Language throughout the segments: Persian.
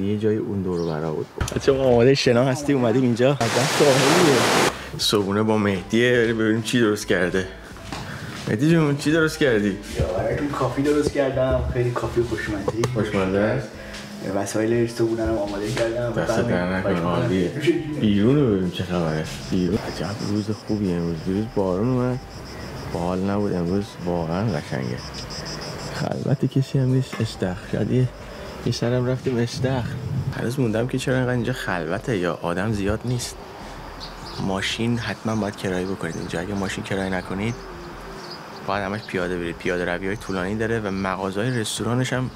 یه جای اون دور برا بود. بچه ما آماده شنا هستی اومدیم اینجا. صبونه با مهدیه ببینیم چی درست کرده. مهدی جون چی درست کردی؟ براتون کافی درست کردم. خیلی کافی خوشمزه خوشمزه است؟ وسایل بودن هم آماده کردم. دست در نکنه عالیه بیرون رو ببینیم چه خبره. بیرون. عجب روز خوبی امروز. دیروز بارون اومد. حال نبود. امروز واقعا قشنگه. خلوت کسی هم نیست استخ شاید یه سرم رفتیم استخ هنوز موندم که چرا اینقدر اینجا خلوته یا آدم زیاد نیست. ماشین حتما باید کرایه بکنید اینجا. اگه ماشین کرایه نکنید باید همش پیاده برید. پیاده روی های طولانی داره و مغازه رستورانش هم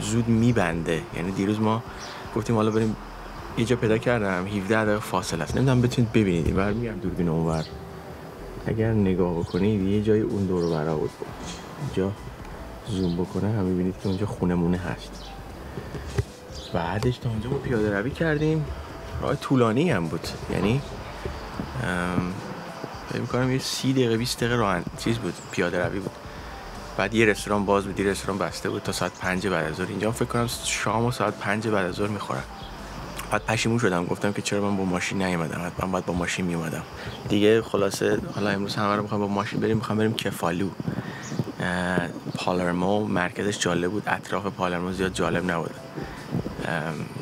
زود میبنده. یعنی دیروز ما گفتیم حالا بریم یه جا پیدا کردم. 17 دقیقه فاصله است. نمی‌دونم بتونید ببینید. این بر میگم دوربین اونور اگر نگاه بکنید یه جای اون دور برا بود. اینجا زوم بکنه هم می‌بینید که اونجا خونه مونه هست. بعدش تا اونجا ما پیاده روی کردیم. راه طولانی هم بود. یعنی فکر می‌کنم یه سی دقیقه 20 دقیقه راه چیز بود پیاده روی بود. بعد یه رستوران باز بود یه رستوران بسته بود تا ساعت پنج بعد از ظهر. اینجا فکر کنم شام و ساعت پنج بعد از ظهر می‌خورن بعد پشیمون شدم گفتم که چرا من با ماشین نیومدم؟ حتما باید با ماشین میومدم دیگه خلاصه حالا امروز همه رو می‌خوام با ماشین بریم می‌خوام بریم کفالو. پالرمو مرکزش جالب بود. اطراف پالرمو زیاد جالب نبود.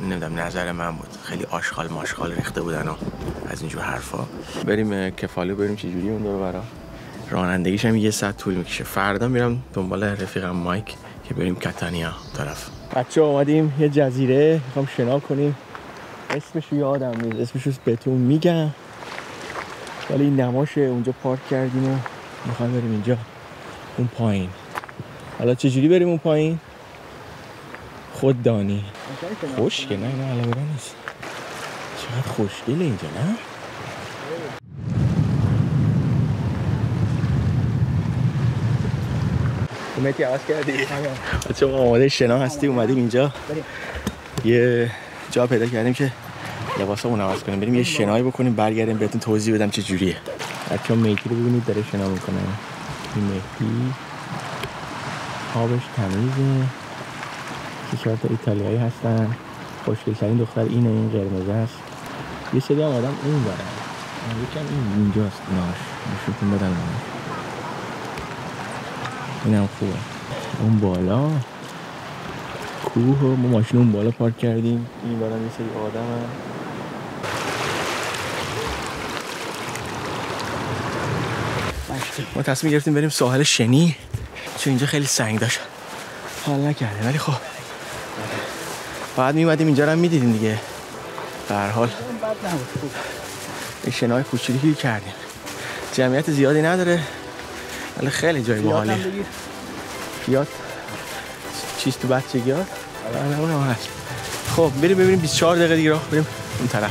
نمی‌دونم نظر من بود. خیلی آشغال ماشغال ریخته بودن و از اینجور حرفا. بریم کفالو بریم چه جوری اون دور برا رانندگیش هم یه ساعت طول می‌کشه. فردا میرم دنبال رفیقم مایک که بریم کاتانیا طرف. بچه اومدیم یه جزیره می‌خوام شنا کنیم. اسمش یادم نیست. اسمش رو بهتون میگم. ولی این نماشه اونجا پارک کردیم و می‌خوایم بریم اینجا اون پایین. حالا چجوری بریم اون پایین؟ خود دانی. خوشگه نه نه علاقه نیست. چقدر خوشگله اینجا نه؟ کومتی عوض کردی؟ بچه ما آماده شنا هستی اومدیم اینجا. یه جا پیدا کردیم که لباسمون عوض کنیم. بریم یه شنایی بکنیم برگردیم بهتون توضیح بدم چه جوریه. بچه مهدی رو ببینید داره شنا می‌کنه. این مهدی. آبش تمیزه. که چهار تا ایتالیایی هستن. خوشگلترین دختر اینه این قرمزه است یه سری هم آدم اون برن یکم این اینجاست ناش. نشونتون بدم. اینم خوبه. اون بالا. کوه ما ماشین اون بالا پارک کردیم. این برم یه سری آدم هم. ما تصمیم گرفتیم بریم ساحل شنی. چون اینجا خیلی سنگ داشت. حال نکرده ولی خب. بعد میمدیم اینجا رو می‌دیدیم دیگه. در حال. این شنای کوچیکی کردیم. جمعیت زیادی نداره. ولی خیلی جای باحالیه فیات چیز تو بچگی ها؟ خب بریم ببینیم 24 دقیقه دیگه راه بریم اون طرف.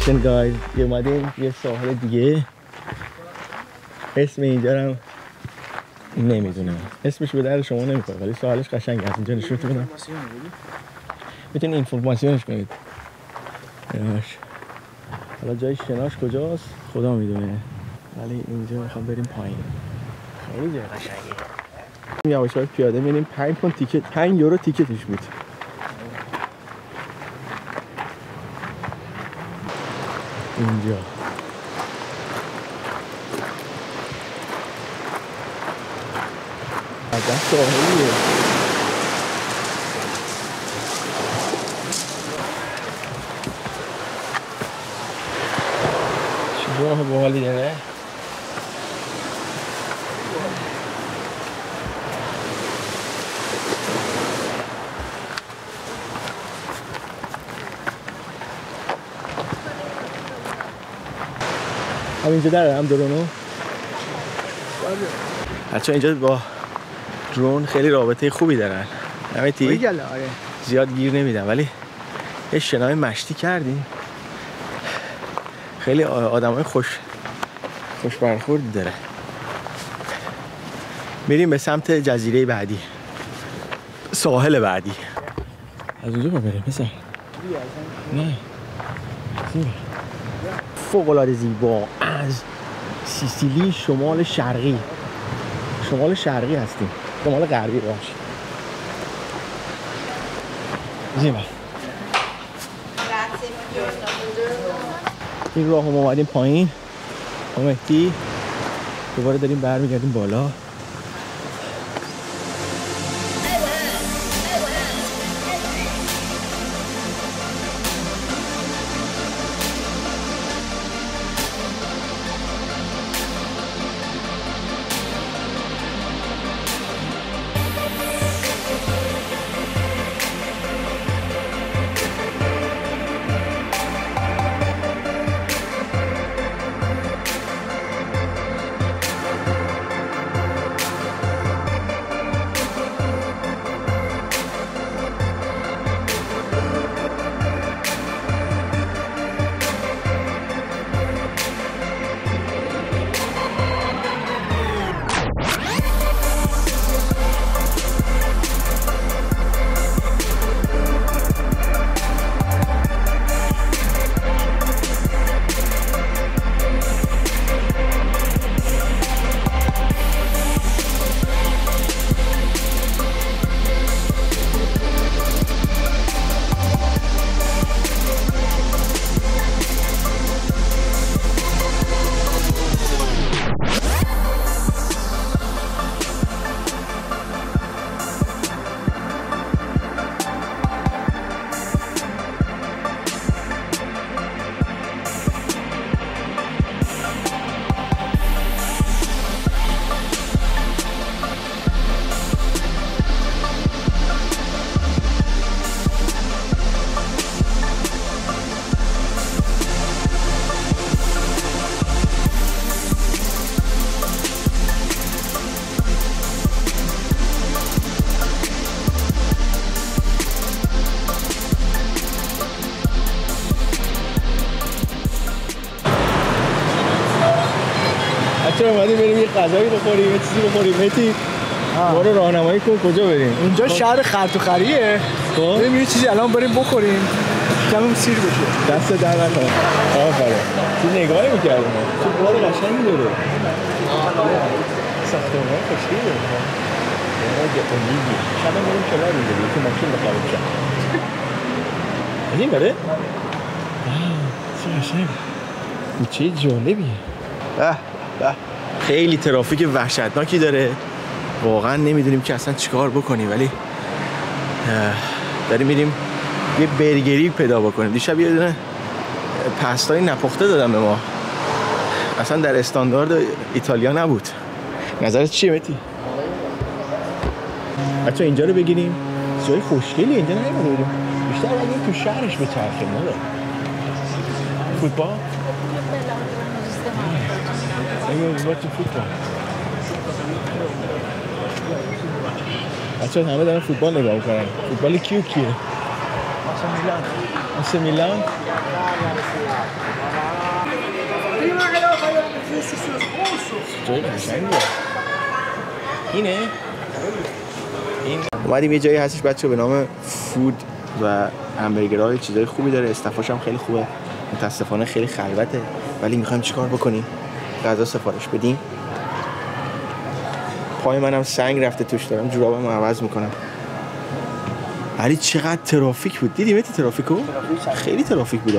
اتنشن گاید یه اومدیم یه ساحل دیگه اسم اینجا هم نمی‌دونم اسمش به در شما نمی‌خوره ولی ساحلش قشنگ از اینجا نشون بدم می‌تونید اینفورماسیونش کنید حالا جای شناش کجاست خدا می‌دونه ولی اینجا می‌خوام بریم پایین خیلی جای یواش یواش پیاده میریم 5 پوند تیکت 5 یورو تیکتش بود índia. A corre. Chegou a bolinha, né? اینجا داره هم درونو بچه اینجا با درون خیلی رابطه خوبی دارن. نمیتی؟ آره. زیاد گیر نمیدم ولی یه شنای مشتی کردیم. خیلی آدم های خوش خوش برخوردی داره. میریم به سمت جزیره بعدی. ساحل بعدی. از اونجا ما بریم پسر. نه. فوق العاده زیبا. از سیسیلی شمال شرقی. شمال شرقی هستیم. شمال غربی باش. زیبا. این راه هم اومدیم پایین. مهدی دوباره داریم برمیگردیم بالا. غذایی بخوریم یه چیزی بخوریم متی ما رو راهنمایی کن کجا بریم؟ اینجا شهر خرطوخریه خب. بریم یه چیزی الان بریم بخوریم. کمون سیر بشه. دست در نکنه. آفرین. تو نگاهی می‌کردیم تو بار قشنگی داره. ساختمان خوشگلی داره. یه امیدی شب هم بریم کنار دیگه. که ماشین بخوابیم شد این بره؟ چه قشنگ. کوچه جالبیه. به به. خیلی ترافیک وحشتناکی داره. واقعا نمی‌دونیم که اصلا چیکار بکنیم ولی داریم میریم یه برگری پیدا بکنیم. دیشب یه دونه پستای نپخته دادم به ما. اصلا در استاندارد ایتالیا نبود. نظرت چیه متی؟ بچه اینجا رو بگیریم. جای خوشگلی اینجا نمی‌دونم بریم بیشتر باید تو شهرش بچرخیم نه فوتبال؟ Maybe we're watching football. بچه همه دارن فوتبال نگاه می‌کنن فوتبال کیو کیه؟ آسه میلان قشنگیه اینه؟ این اومدیم یه جایی هستش بچه به نام فود و همبرگرها چیزای خوبی داره استفاش هم خیلی خوبه متاسفانه خیلی خلوته ولی می‌خوایم چیکار بکنیم غذا سفارش بدیم. پای منم سنگ رفته توش دارم جورابم عوض می‌کنم. ولی چقدر ترافیک بود. دیدی متی ترافیکو؟ خیلی ترافیک بود.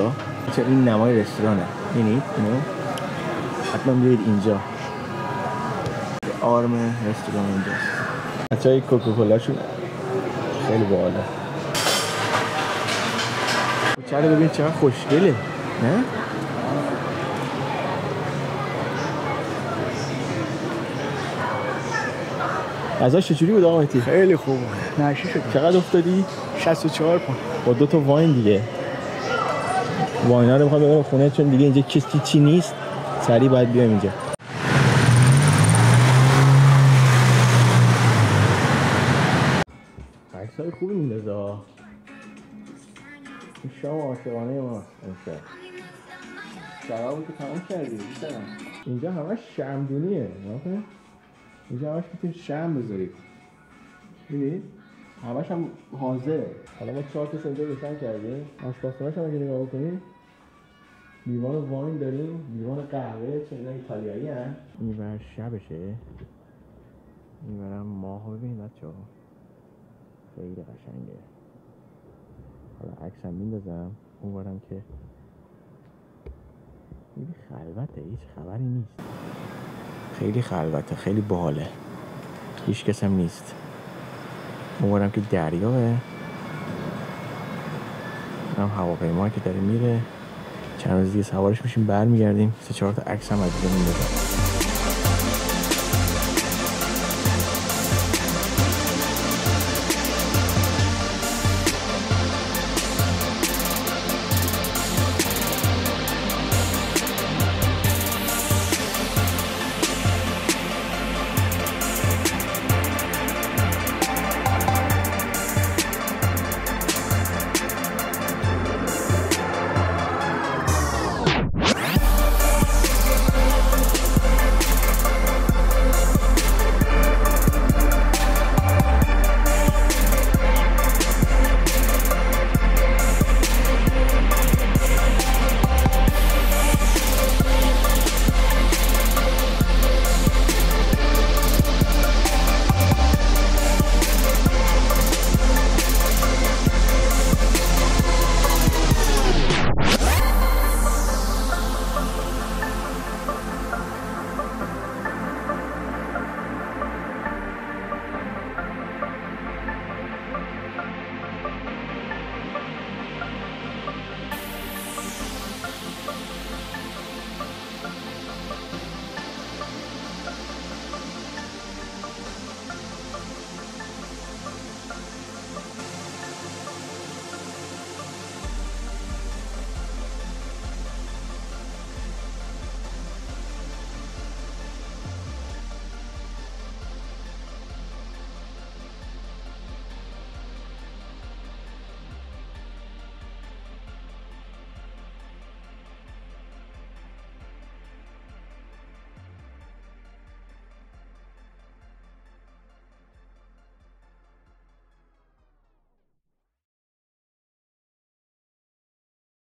چه این نمای رستورانه. ببینید اینو؟ حتما بیاید اینجا. آرم رستوران اینجاست بچه های کوکاکولاشون خیلی باحاله. چرا ببین چقدر خوشگله نه؟ غذاش چجوری بود آقا خیلی خوب. نشی شد چقدر افتادی؟ 64 پوند. با دو تا واین دیگه. واینا رو می‌خوام ببرم خونه چون دیگه اینجا کسی چی نیست. سریع باید بیایم اینجا. عکسای خوبی میندازه ها. این شام عاشقانه ما. امشب شرابو که تمام کردی اینجا همش شمدونیه اینجا همش می‌تونی شم بذاری. می‌دید همش هم حاضره حالا ما چهار تا اینجا روشن کردیم. آشپزخونه‌ش هم اگه نگاه کنیم لیوان واین داریم. لیوان قهوه چه اینا ایتالیایی هن. این شبشه. این ماه رو ببین بچه ها خیلی قشنگه. حالا عکس هم میندازم. اون که خیلی خلوته. هیچ خبری نیست. خیلی خلوته خیلی باحاله هیچ کس هم نیست. برم که دریاه هم هواپیما که داره میره. چند روز دیگه سوارش میشیم برمیگردیم. سه چهار تا عکس هم از میندازم.